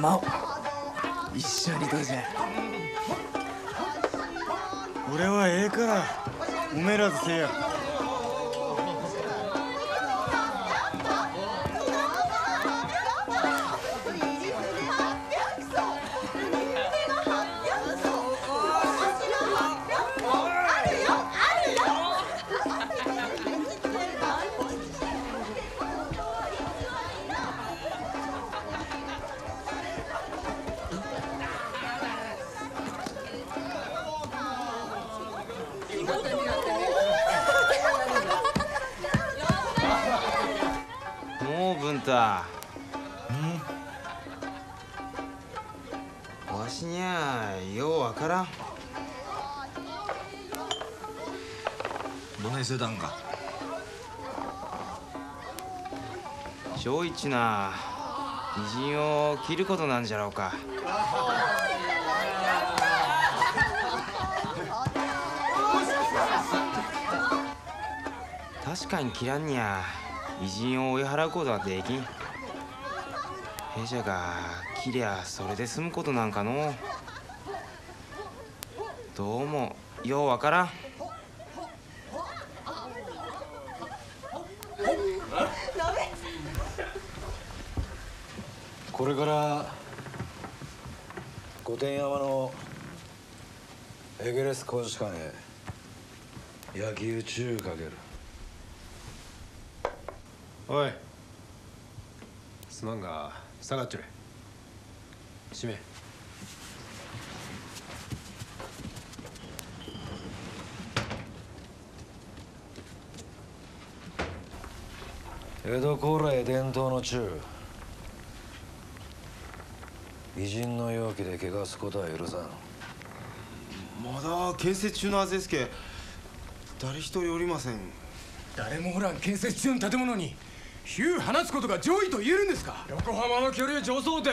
山尾一緒にどうじゃ俺はええからおめえらずせえや。もう文太わしにゃようわからん。どないせたんか。正一な偉人を切ることなんじゃろうか。確かに切らんにゃ偉人を追い払うことはできん。弊社が切りゃそれで済むことなんかの。どうもようわからん。これから御殿山のエゲレス公使館へ野球中かける。おい。すまんが下がっちょれ。閉め。江戸高麗伝統の中。偉人の容器で汚すことは許さん。まだ建設中のはずですけ誰一人おりません。誰もおらん建設中の建物に火を放つことが上位と言えるんですか？横浜の距離上層で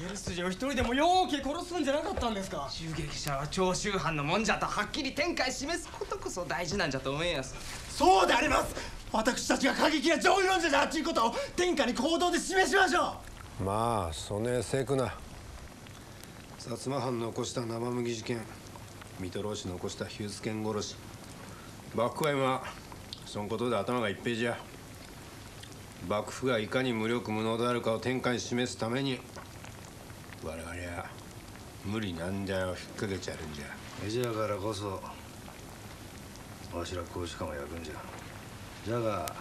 ゲル筋を一人でもよーけ殺すんじゃなかったんですか？襲撃者は長州藩のもんじゃとはっきり展開示すことこそ大事なんじゃと思いやすそうであります！私たちが過激な上位論者だということを天下に行動で示しましょまあそねえせくな。薩摩藩の起こした生麦事件水戸浪士の起こしたヒューズ剣殺し。幕府は今そのことで頭が一平じゃ幕府がいかに無力無能であるかを天下に示すために我々は無理難題を引っ掛けちゃるんじゃ。えじゃからこそわしら公使館は焼くんじゃ。じゃが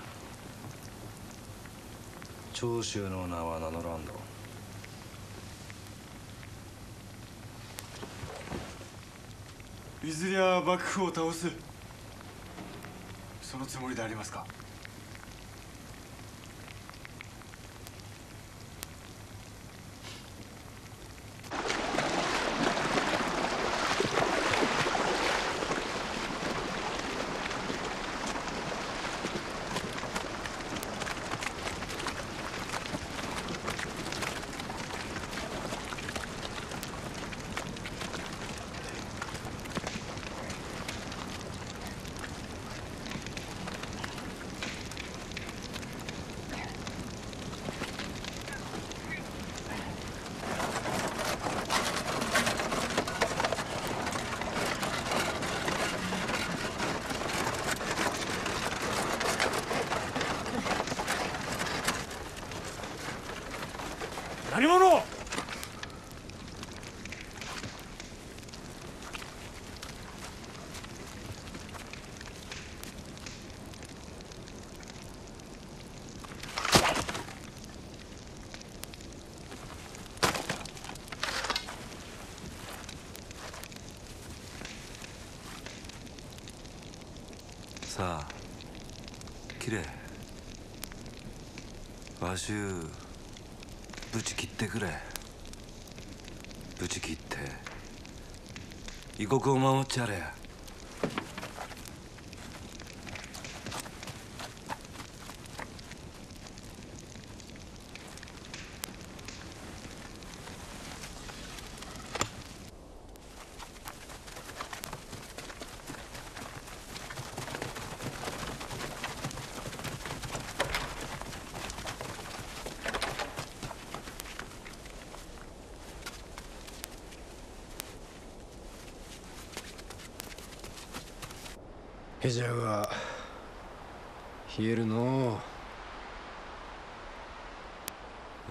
長州の名は名乗らんど。いずれは幕府を倒す。そのつもりでありますか何者さ綺麗わしゅうぶち切ってくれ。ぶち切って。異国を守っちゃれ。じゃが冷えるの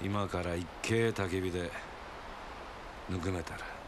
今から一計焚き火でぬくめたら。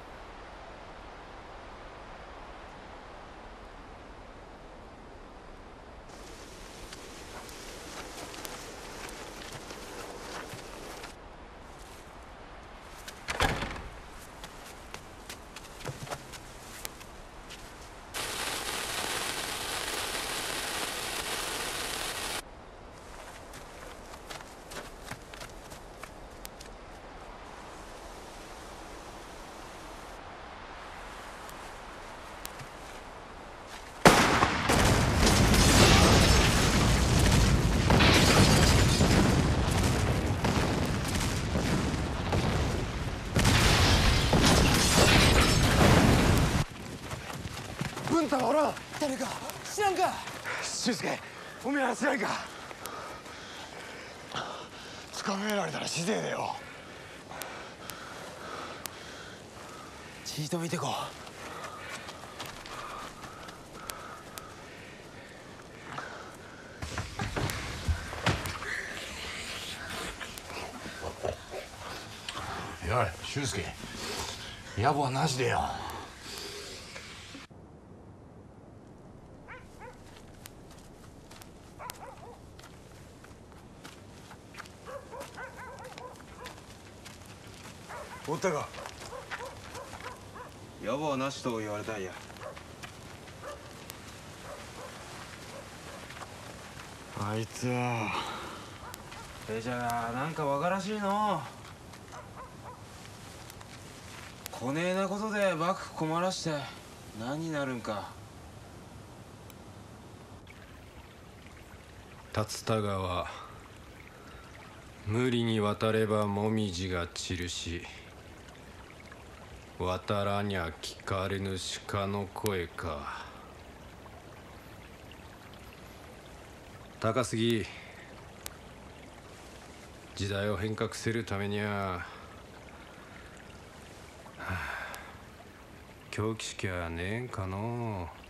文太はおらん誰か？知らんか？修介おめえは知らんか？捕まえられたら死罪だよ。ちいと見てこおい俊介。野暮はなしでよおったか？野暮はなしと言われたんや。あいつは。えじゃあなんかわからしいの？こねえなことで幕府困らして何になるんか。竜田川。無理に渡ればもみじが散るし渡らにゃ聞かれぬ鹿の声か。高杉時代を変革するためには、はあ、狂気しきゃねえんかのう。